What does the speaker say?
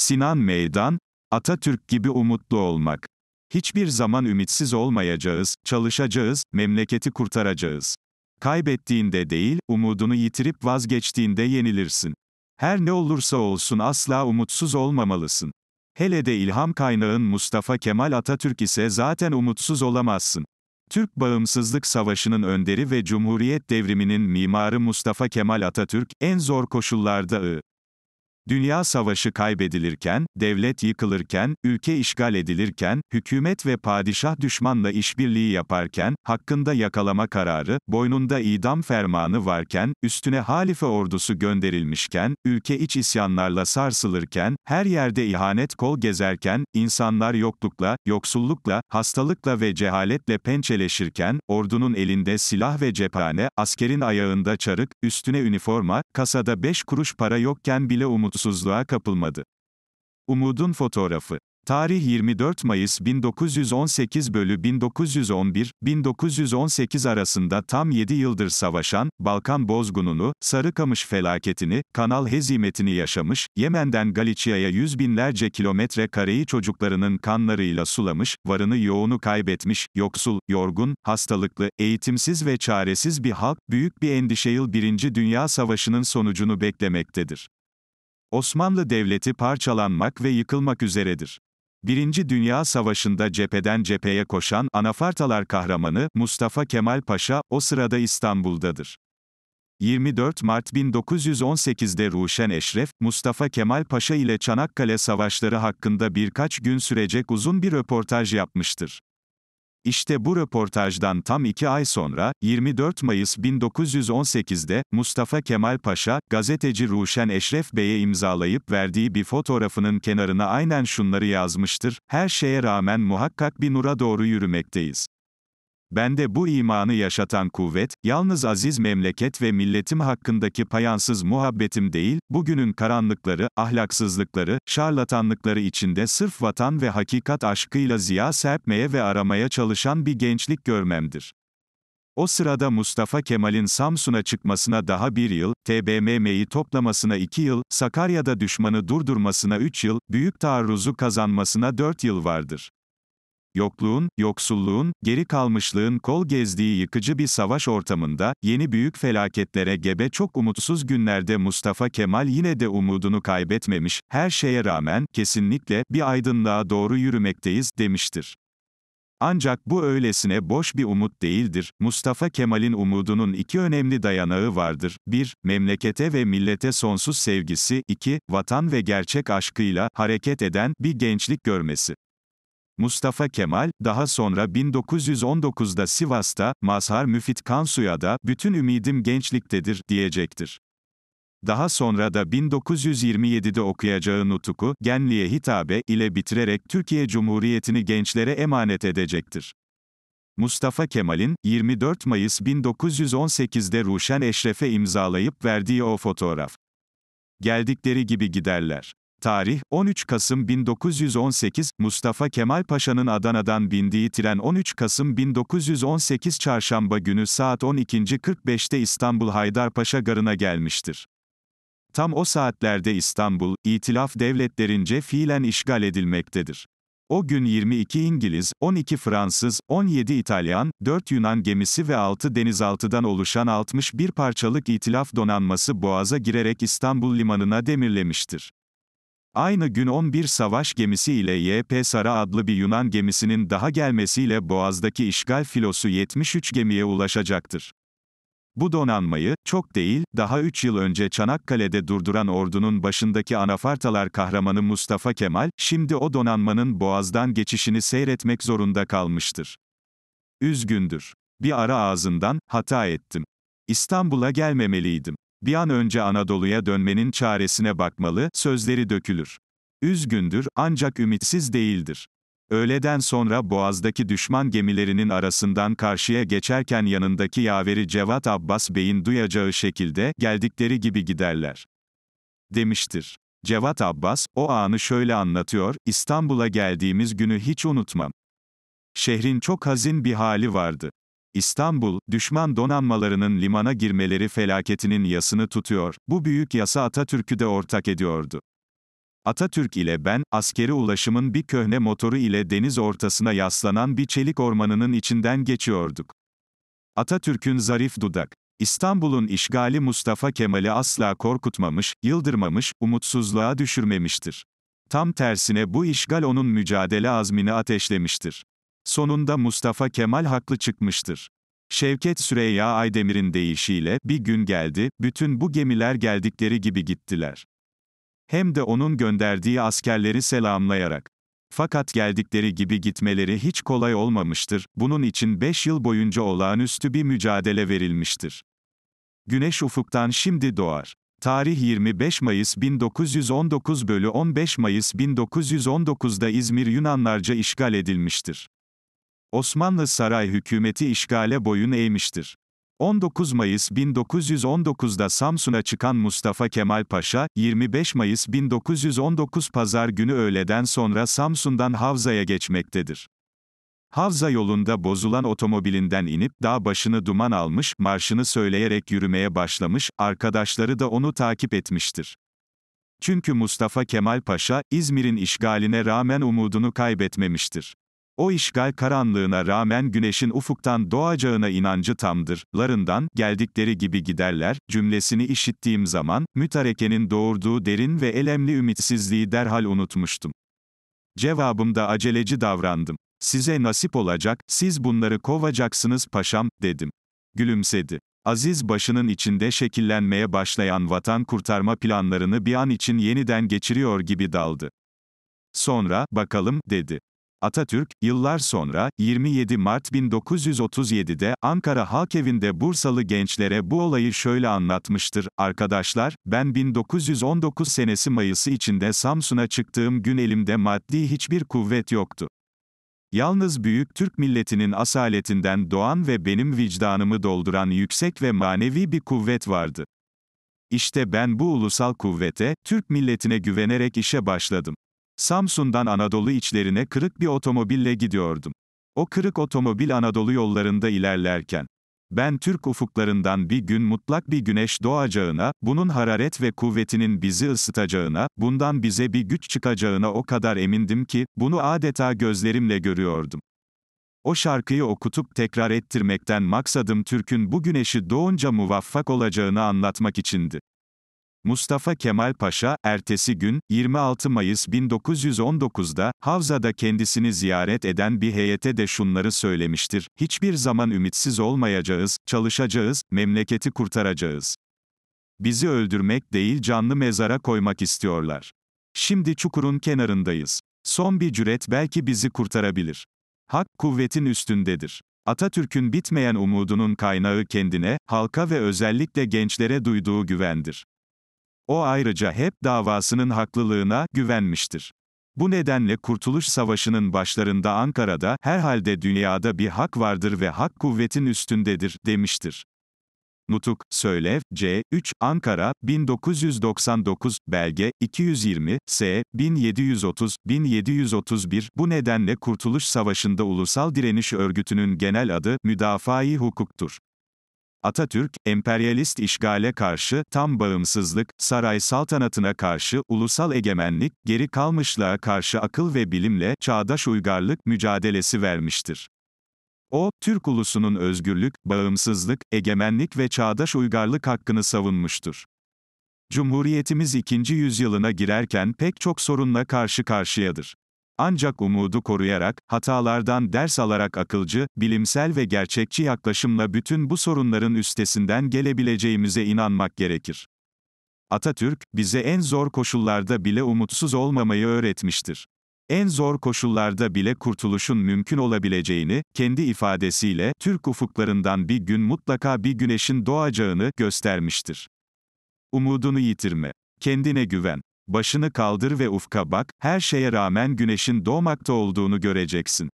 Sinan Meydan, Atatürk gibi umutlu olmak. Hiçbir zaman ümitsiz olmayacağız, çalışacağız, memleketi kurtaracağız. Kaybettiğinde değil, umudunu yitirip vazgeçtiğinde yenilirsin. Her ne olursa olsun asla umutsuz olmamalısın. Hele de ilham kaynağın Mustafa Kemal Atatürk ise zaten umutsuz olamazsın. Türk Bağımsızlık Savaşı'nın önderi ve Cumhuriyet devriminin mimarı Mustafa Kemal Atatürk, en zor koşullarda I. Dünya savaşı kaybedilirken, devlet yıkılırken, ülke işgal edilirken, hükümet ve padişah düşmanla işbirliği yaparken, hakkında yakalama kararı, boynunda idam fermanı varken, üstüne halife ordusu gönderilmişken, ülke iç isyanlarla sarsılırken, her yerde ihanet kol gezerken, insanlar yoklukla, yoksullukla, hastalıkla ve cehaletle pençeleşirken, ordunun elinde silah ve cephane, askerin ayağında çarık, üstüne üniforma, kasada beş kuruş para yokken bile umut umutsuzluğa kapılmadı. Umudun fotoğrafı. Tarih 24 Mayıs 1918 bölü 1911, 1918 arasında tam 7 yıldır savaşan, Balkan bozgununu, Sarıkamış felaketini, Kanal hezimetini yaşamış, Yemen'den Galicia'ya yüz binlerce kilometre kareyi çocuklarının kanlarıyla sulamış, varını yoğunu kaybetmiş, yoksul, yorgun, hastalıklı, eğitimsiz ve çaresiz bir halk, büyük bir endişeyil Birinci Dünya Savaşı'nın sonucunu beklemektedir. Osmanlı Devleti parçalanmak ve yıkılmak üzeredir. Birinci Dünya Savaşı'nda cepheden cepheye koşan Anafartalar kahramanı Mustafa Kemal Paşa o sırada İstanbul'dadır. 24 Mart 1918'de Ruşen Eşref, Mustafa Kemal Paşa ile Çanakkale Savaşları hakkında birkaç gün sürecek uzun bir röportaj yapmıştır. İşte bu röportajdan tam iki ay sonra, 24 Mayıs 1918'de, Mustafa Kemal Paşa, gazeteci Ruşen Eşref Bey'e imzalayıp verdiği bir fotoğrafının kenarına aynen şunları yazmıştır, her şeye rağmen muhakkak bir nura doğru yürümekteyiz. Bende bu imanı yaşatan kuvvet, yalnız aziz memleket ve milletim hakkındaki payansız muhabbetim değil, bugünün karanlıkları, ahlaksızlıkları, şarlatanlıkları içinde sırf vatan ve hakikat aşkıyla ziya serpmeye ve aramaya çalışan bir gençlik görmemdir. O sırada Mustafa Kemal'in Samsun'a çıkmasına daha bir yıl, TBMM'yi toplamasına iki yıl, Sakarya'da düşmanı durdurmasına üç yıl, büyük taarruzu kazanmasına dört yıl vardır. Yokluğun, yoksulluğun, geri kalmışlığın kol gezdiği yıkıcı bir savaş ortamında, yeni büyük felaketlere gebe çok umutsuz günlerde Mustafa Kemal yine de umudunu kaybetmemiş, her şeye rağmen, kesinlikle, bir aydınlığa doğru yürümekteyiz, demiştir. Ancak bu öylesine boş bir umut değildir. Mustafa Kemal'in umudunun iki önemli dayanağı vardır. 1. Memlekete ve millete sonsuz sevgisi. 2. Vatan ve gerçek aşkıyla hareket eden bir gençlik görmesi. Mustafa Kemal, daha sonra 1919'da Sivas'ta, Mazhar Müfit Kansu'ya da, bütün ümidim gençliktedir, diyecektir. Daha sonra da 1927'de okuyacağı nutuku, genliğe hitabe ile bitirerek Türkiye Cumhuriyeti'ni gençlere emanet edecektir. Mustafa Kemal'in, 24 Mayıs 1918'de Ruşen Eşref'e imzalayıp verdiği o fotoğraf. Geldikleri gibi giderler. Tarih, 13 Kasım 1918, Mustafa Kemal Paşa'nın Adana'dan bindiği tren 13 Kasım 1918 Çarşamba günü saat 12.45'te İstanbul Haydarpaşa Garı'na gelmiştir. Tam o saatlerde İstanbul, İtilaf devletlerince fiilen işgal edilmektedir. O gün 22 İngiliz, 12 Fransız, 17 İtalyan, 4 Yunan gemisi ve 6 denizaltıdan oluşan 61 parçalık İtilaf donanması Boğaz'a girerek İstanbul limanına demirlemiştir. Aynı gün 11 savaş gemisi ile Y.P. Sara adlı bir Yunan gemisinin daha gelmesiyle Boğaz'daki işgal filosu 73 gemiye ulaşacaktır. Bu donanmayı, çok değil, daha 3 yıl önce Çanakkale'de durduran ordunun başındaki anafartalar kahramanı Mustafa Kemal, şimdi o donanmanın Boğaz'dan geçişini seyretmek zorunda kalmıştır. Üzgündür. Bir ara ağzından, hata ettim. İstanbul'a gelmemeliydim. Bir an önce Anadolu'ya dönmenin çaresine bakmalı, sözleri dökülür. Üzgündür, ancak ümitsiz değildir. Öğleden sonra Boğaz'daki düşman gemilerinin arasından karşıya geçerken yanındaki yaveri Cevat Abbas Bey'in duyacağı şekilde, geldikleri gibi giderler. Demiştir. Cevat Abbas, o anı şöyle anlatıyor, İstanbul'a geldiğimiz günü hiç unutmam. Şehrin çok hazin bir hali vardı. İstanbul, düşman donanmalarının limana girmeleri felaketinin yasını tutuyor, bu büyük yasa Atatürk'ü de ortak ediyordu. Atatürk ile ben, askeri ulaşımın bir köhne motoru ile deniz ortasına yaslanan bir çelik ormanının içinden geçiyorduk. Atatürk'ün zarif dudak. İstanbul'un işgali Mustafa Kemal'i asla korkutmamış, yıldırmamış, umutsuzluğa düşürmemiştir. Tam tersine bu işgal onun mücadele azmini ateşlemiştir. Sonunda Mustafa Kemal haklı çıkmıştır. Şevket Süreyya Aydemir'in deyişiyle, bir gün geldi, bütün bu gemiler geldikleri gibi gittiler. Hem de onun gönderdiği askerleri selamlayarak. Fakat geldikleri gibi gitmeleri hiç kolay olmamıştır, bunun için 5 yıl boyunca olağanüstü bir mücadele verilmiştir. Güneş ufuktan şimdi doğar. Tarih 25 Mayıs 1919 bölü 15 Mayıs 1919'da İzmir Yunanlarca işgal edilmiştir. Osmanlı saray hükümeti işgale boyun eğmiştir. 19 Mayıs 1919'da Samsun'a çıkan Mustafa Kemal Paşa, 25 Mayıs 1919 Pazar günü öğleden sonra Samsun'dan Havza'ya geçmektedir. Havza yolunda bozulan otomobilinden inip, dağ başını duman almış, marşını söyleyerek yürümeye başlamış, arkadaşları da onu takip etmiştir. Çünkü Mustafa Kemal Paşa, İzmir'in işgaline rağmen umudunu kaybetmemiştir. O işgal karanlığına rağmen güneşin ufuktan doğacağına inancı tamdır. Larından, geldikleri gibi giderler, cümlesini işittiğim zaman, mütarekenin doğurduğu derin ve elemli ümitsizliği derhal unutmuştum. Cevabımda aceleci davrandım. Size nasip olacak, siz bunları kovacaksınız paşam, dedim. Gülümsedi. Aziz başının içinde şekillenmeye başlayan vatan kurtarma planlarını bir an için yeniden geçiriyor gibi daldı. Sonra, bakalım, dedi. Atatürk, yıllar sonra, 27 Mart 1937'de, Ankara Halkevi'nde Bursalı gençlere bu olayı şöyle anlatmıştır, arkadaşlar, ben 1919 senesi Mayıs'ı içinde Samsun'a çıktığım gün elimde maddi hiçbir kuvvet yoktu. Yalnız büyük Türk milletinin asaletinden doğan ve benim vicdanımı dolduran yüksek ve manevi bir kuvvet vardı. İşte ben bu ulusal kuvvete, Türk milletine güvenerek işe başladım. Samsun'dan Anadolu içlerine kırık bir otomobille gidiyordum. O kırık otomobil Anadolu yollarında ilerlerken, ben Türk ufuklarından bir gün mutlak bir güneş doğacağına, bunun hararet ve kuvvetinin bizi ısıtacağına, bundan bize bir güç çıkacağına o kadar emindim ki, bunu adeta gözlerimle görüyordum. O şarkıyı okutup tekrar ettirmekten maksadım Türk'ün bu güneşi doğunca muvaffak olacağını anlatmak içindi. Mustafa Kemal Paşa, ertesi gün, 26 Mayıs 1919'da, Havza'da kendisini ziyaret eden bir heyete de şunları söylemiştir, hiçbir zaman ümitsiz olmayacağız, çalışacağız, memleketi kurtaracağız. Bizi öldürmek değil canlı mezara koymak istiyorlar. Şimdi çukurun kenarındayız. Son bir cüret belki bizi kurtarabilir. Hak, kuvvetin üstündedir. Atatürk'ün bitmeyen umudunun kaynağı kendine, halka ve özellikle gençlere duyduğu güvendir. O ayrıca hep davasının haklılığına güvenmiştir. Bu nedenle Kurtuluş Savaşı'nın başlarında Ankara'da, herhalde dünyada bir hak vardır ve hak kuvvetin üstündedir, demiştir. Nutuk, Söylev, C. 3, Ankara, 1999, Belge, 220, S. 1730, 1731, bu nedenle Kurtuluş Savaşı'nda Ulusal Direniş Örgütü'nün genel adı, Müdafaa-i Hukuk'tur. Atatürk, emperyalist işgale karşı, tam bağımsızlık, saray saltanatına karşı, ulusal egemenlik, geri kalmışlığa karşı akıl ve bilimle, çağdaş uygarlık mücadelesi vermiştir. O, Türk ulusunun özgürlük, bağımsızlık, egemenlik ve çağdaş uygarlık hakkını savunmuştur. Cumhuriyetimiz ikinci yüzyılına girerken pek çok sorunla karşı karşıyadır. Ancak umudu koruyarak, hatalardan ders alarak akılcı, bilimsel ve gerçekçi yaklaşımla bütün bu sorunların üstesinden gelebileceğimize inanmak gerekir. Atatürk, bize en zor koşullarda bile umutsuz olmamayı öğretmiştir. En zor koşullarda bile kurtuluşun mümkün olabileceğini, kendi ifadesiyle, Türk ufuklarından bir gün mutlaka bir güneşin doğacağını göstermiştir. Umudunu yitirme. Kendine güven. Başını kaldır ve ufka bak, her şeye rağmen güneşin doğmakta olduğunu göreceksin.